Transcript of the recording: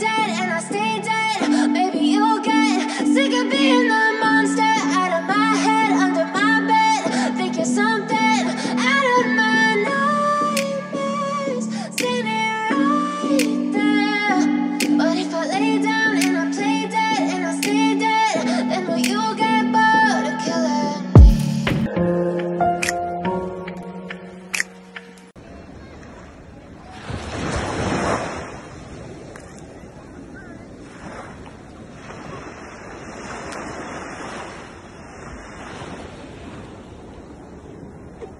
dead and I stay dead. Maybe you'll get sick of being the monster out of my head, under my bed. Think you're something out of my nightmares. Standing right there. But if I lay down,